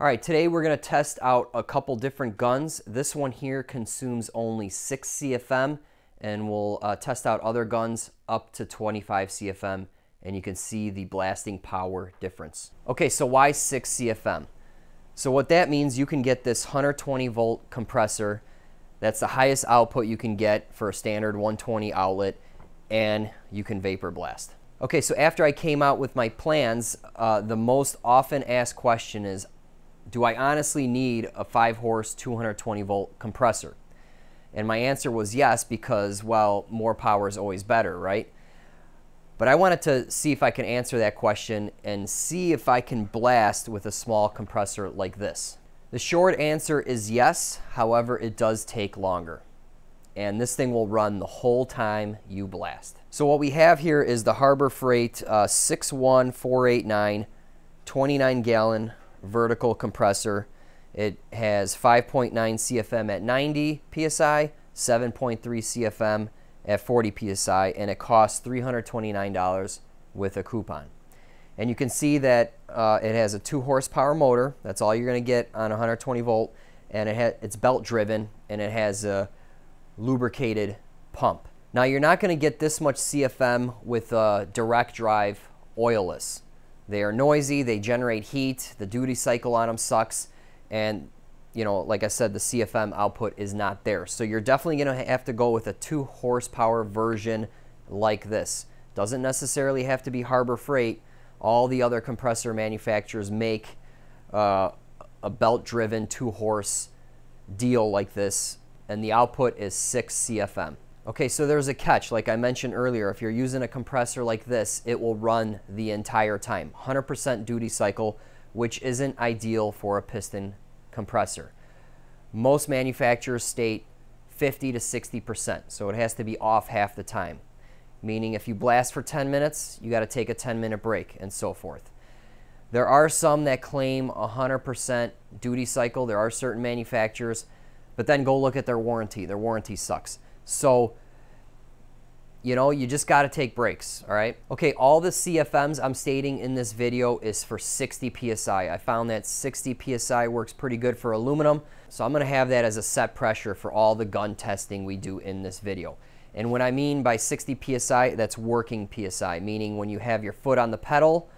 All right, today we're gonna test out a couple different guns. This one here consumes only six CFM and we'll uh, test out other guns up to 25 CFM and you can see the blasting power difference. Okay, so why six CFM? So what that means, you can get this 120 volt compressor. That's the highest output you can get for a standard 120 outlet and you can vapor blast. Okay, so after I came out with my plans, uh, the most often asked question is, do I honestly need a 5 horse 220 volt compressor? And my answer was yes because, well, more power is always better, right? But I wanted to see if I can answer that question and see if I can blast with a small compressor like this. The short answer is yes, however, it does take longer. And this thing will run the whole time you blast. So what we have here is the Harbor Freight uh, 61489 29 gallon vertical compressor. It has 5.9 CFM at 90 PSI, 7.3 CFM at 40 PSI, and it costs $329 with a coupon. And you can see that uh, it has a two horsepower motor. That's all you're gonna get on 120 volt. And it it's belt driven and it has a lubricated pump. Now you're not gonna get this much CFM with a direct drive oilless. They are noisy, they generate heat, the duty cycle on them sucks, and you know, like I said, the CFM output is not there. So you're definitely gonna have to go with a two horsepower version like this. Doesn't necessarily have to be Harbor Freight. All the other compressor manufacturers make uh, a belt driven two horse deal like this, and the output is 6 CFM. Okay, so there's a catch. Like I mentioned earlier, if you're using a compressor like this, it will run the entire time. 100% duty cycle, which isn't ideal for a piston compressor. Most manufacturers state 50 to 60%, so it has to be off half the time. Meaning if you blast for 10 minutes, you got to take a 10 minute break and so forth. There are some that claim 100% duty cycle. There are certain manufacturers, but then go look at their warranty. Their warranty sucks. So, you know, you just got to take breaks, all right? Okay, all the CFMs I'm stating in this video is for 60 PSI. I found that 60 PSI works pretty good for aluminum, so I'm to have that as a set pressure for all the gun testing we do in this video. And what I mean by 60 PSI, that's working PSI, meaning when you have your foot on the pedal,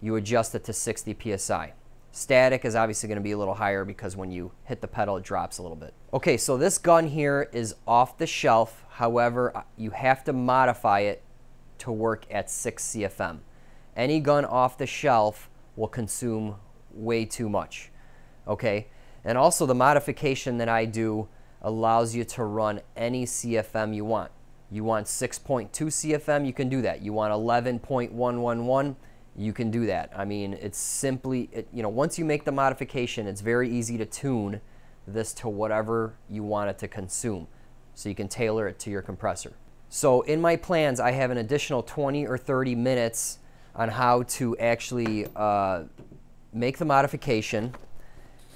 you adjust it to 60 PSI. Static is obviously going to be a little higher because when you hit the pedal, it drops a little bit. Okay, so this gun here is off the shelf. However, uh, you have to modify it to work at 6 CFM. Any gun off the shelf will consume way too much. Okay, and also the modification that I do allows you to run any CFM you want. You want 6.2 CFM, you can do that. You want 11.111, you can do that. I mean, it's simply, it, you know, once you make the modification, it's very easy to tune this to whatever you want it to consume. So you can tailor it to your compressor. So in my plans, I have an additional 20 or 30 minutes on how to actually uh, make the modification.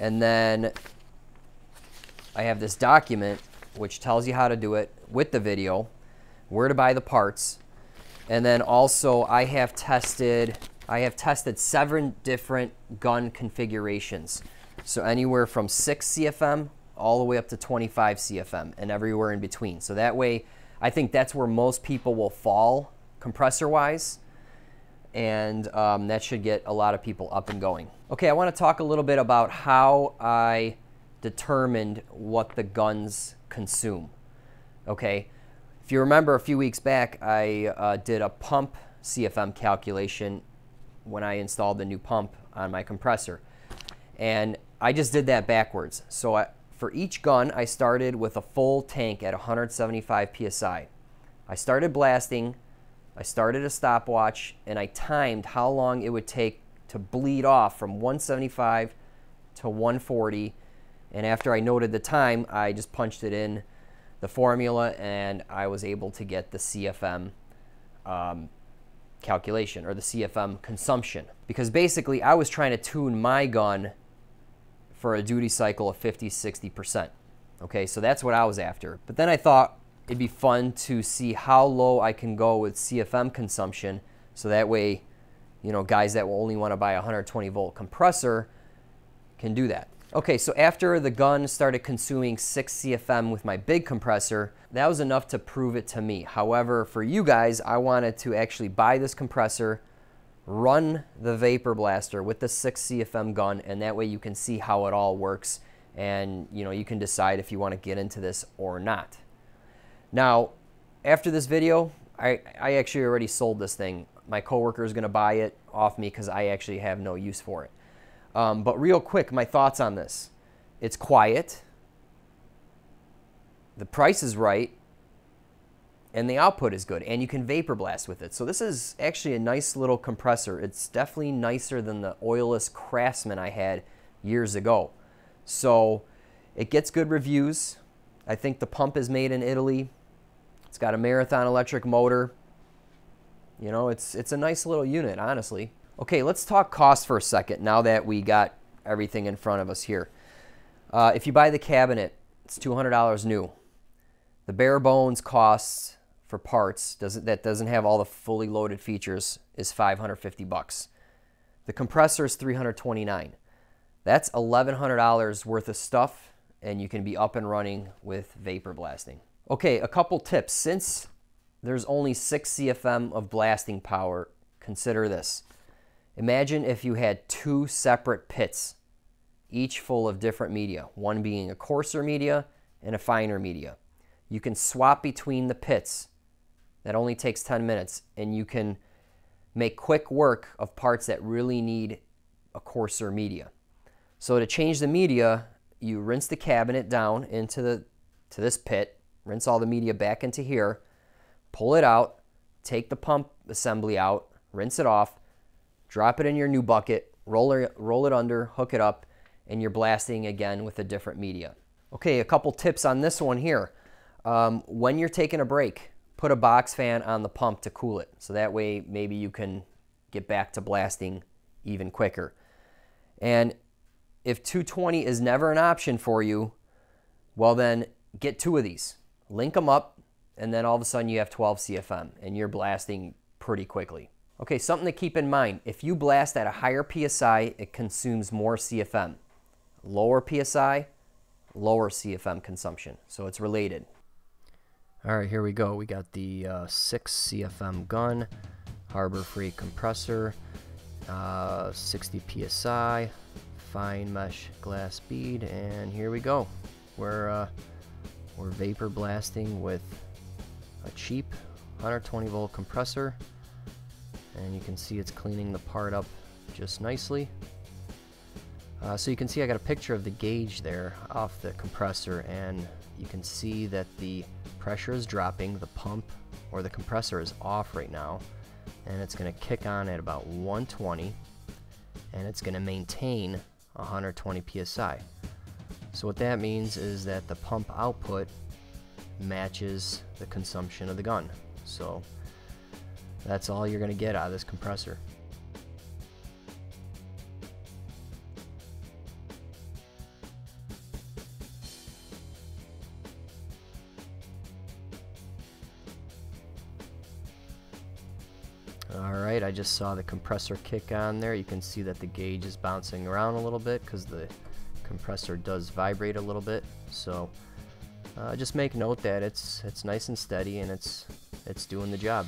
And then I have this document which tells you how to do it with the video, where to buy the parts. And then also I have tested I have tested seven different gun configurations. So anywhere from 6 CFM all the way up to 25 CFM and everywhere in between. So that way, I think that's where most people will fall compressor-wise. And um, that should get a lot of people up and going. Okay, I want to talk a little bit about how I determined what the guns consume. Okay, if you remember a few weeks back, I uh, did a pump CFM calculation when I installed the new pump on my compressor. And I just did that backwards. So I, for each gun, I started with a full tank at 175 psi. I started blasting, I started a stopwatch, and I timed how long it would take to bleed off from 175 to 140. And after I noted the time, I just punched it in the formula and I was able to get the CFM um, calculation or the CFM consumption. Because basically I was trying to tune my gun for a duty cycle of 50, 60%. Okay, so that's what I was after. But then I thought it'd be fun to see how low I can go with CFM consumption so that way, you know, guys that will only want to buy a 120 volt compressor can do that. Okay, so after the gun started consuming 6 CFM with my big compressor, that was enough to prove it to me. However, for you guys, I wanted to actually buy this compressor, run the Vapor Blaster with the 6 CFM gun, and that way you can see how it all works and you know you can decide if you want to get into this or not. Now, after this video, I, I actually already sold this thing. My coworker is going to buy it off me because I actually have no use for it. Um, but real quick, my thoughts on this. It's quiet. The price is right. And the output is good. And you can vapor blast with it. So this is actually a nice little compressor. It's definitely nicer than the oilless Craftsman I had years ago. So it gets good reviews. I think the pump is made in Italy. It's got a Marathon electric motor. You know, it's, it's a nice little unit, honestly. Okay, let's talk cost for a second now that we got everything in front of us here. Uh, if you buy the cabinet, it's $200 new. The bare bones costs for parts doesn't, that doesn't have all the fully loaded features is 550 bucks. The compressor is 329. That's $1,100 worth of stuff and you can be up and running with vapor blasting. Okay, a couple tips. Since there's only 6 CFM of blasting power, consider this. Imagine if you had two separate pits, each full of different media, one being a coarser media and a finer media. You can swap between the pits. That only takes 10 minutes, and you can make quick work of parts that really need a coarser media. So to change the media, you rinse the cabinet down into the to this pit, rinse all the media back into here, pull it out, take the pump assembly out, rinse it off, drop it in your new bucket, roll it, roll it under, hook it up, and you're blasting again with a different media. Okay, a couple tips on this one here. Um, when you're taking a break, put a box fan on the pump to cool it. So that way maybe you can get back to blasting even quicker. And if 220 is never an option for you, well then get two of these. Link them up, and then all of a sudden you have 12 CFM, and you're blasting pretty quickly. Okay, something to keep in mind. If you blast at a higher PSI, it consumes more CFM. Lower PSI, lower CFM consumption. So it's related. All right, here we go. We got the uh, 6 CFM gun, harbor Freight compressor, uh, 60 PSI, fine mesh glass bead, and here we go. We're, uh, we're vapor blasting with a cheap 120 volt compressor and you can see it's cleaning the part up just nicely. Uh, so you can see I got a picture of the gauge there off the compressor and you can see that the pressure is dropping, the pump or the compressor is off right now and it's going to kick on at about 120 and it's going to maintain 120 psi. So what that means is that the pump output matches the consumption of the gun. So that's all you're going to get out of this compressor. Alright, I just saw the compressor kick on there. You can see that the gauge is bouncing around a little bit because the compressor does vibrate a little bit. So uh, just make note that it's it's nice and steady and it's it's doing the job.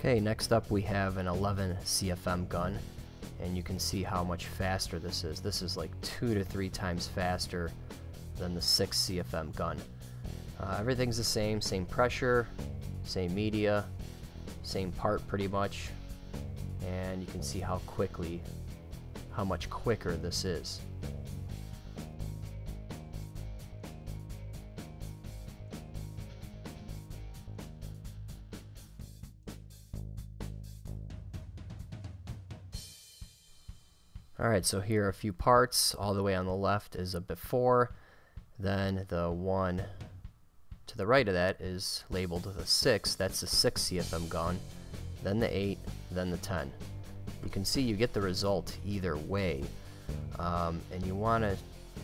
Okay, next up we have an 11 CFM gun, and you can see how much faster this is. This is like two to three times faster than the 6 CFM gun. Uh, everything's the same, same pressure, same media, same part pretty much, and you can see how quickly, how much quicker this is. Alright, so here are a few parts. All the way on the left is a before. Then the one to the right of that is labeled the 6. That's the 6 CFM gun. Then the 8, then the 10. You can see you get the result either way. Um, and you want to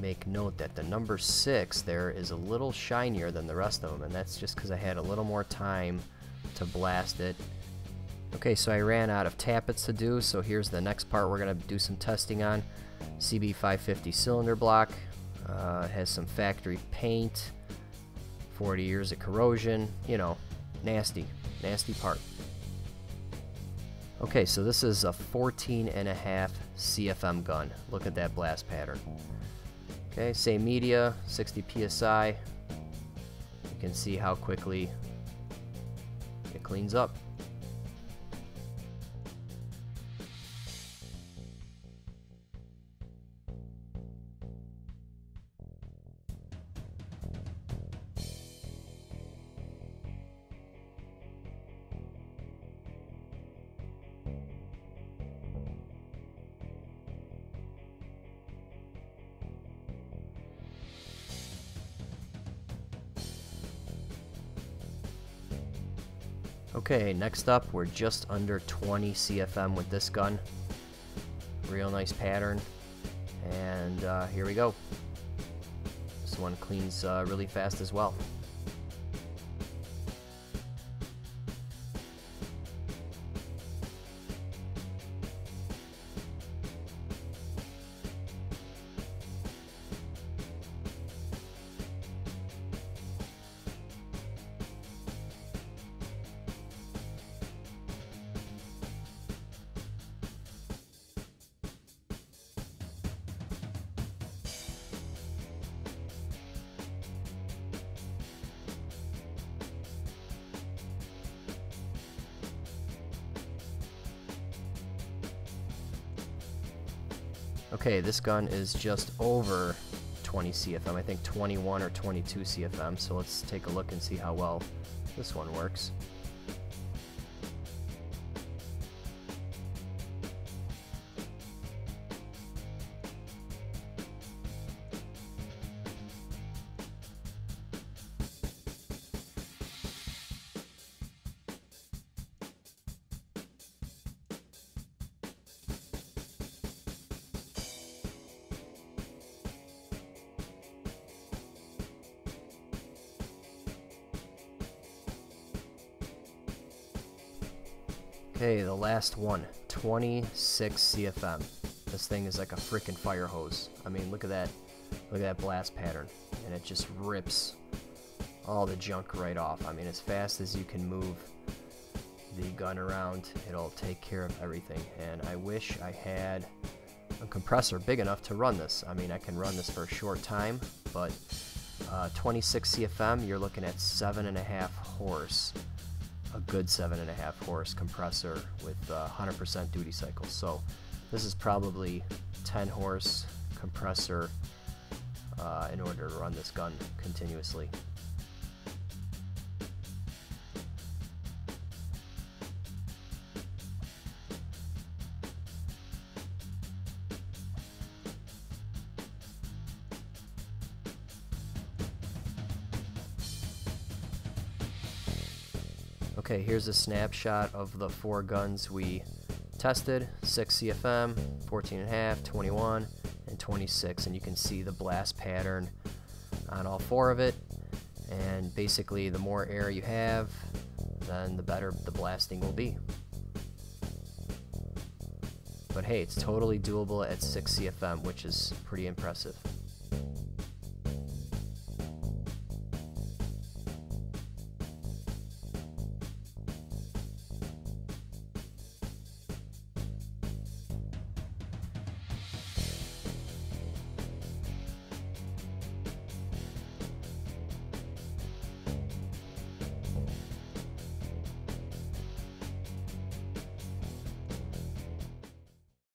make note that the number 6 there is a little shinier than the rest of them. And that's just because I had a little more time to blast it Okay, so I ran out of tappets to do, so here's the next part we're going to do some testing on. CB550 cylinder block. Uh, has some factory paint. 40 years of corrosion. You know, nasty. Nasty part. Okay, so this is a 14 and a half CFM gun. Look at that blast pattern. Okay, same media, 60 PSI. You can see how quickly it cleans up. Okay, next up, we're just under 20 CFM with this gun. Real nice pattern. And uh, here we go. This one cleans uh, really fast as well. Okay, this gun is just over 20 CFM, I think 21 or 22 CFM, so let's take a look and see how well this one works. Okay, the last one. 26 CFM. This thing is like a freaking fire hose. I mean, look at that. Look at that blast pattern. And it just rips all the junk right off. I mean, as fast as you can move the gun around, it'll take care of everything. And I wish I had a compressor big enough to run this. I mean, I can run this for a short time, but uh, 26 CFM, you're looking at 7.5 horse a good 7.5 horse compressor with 100% uh, duty cycle. So this is probably 10 horse compressor uh, in order to run this gun continuously. Okay, here's a snapshot of the four guns we tested 6 CFM, 14.5, 21, and 26. And you can see the blast pattern on all four of it. And basically, the more air you have, then the better the blasting will be. But hey, it's totally doable at 6 CFM, which is pretty impressive.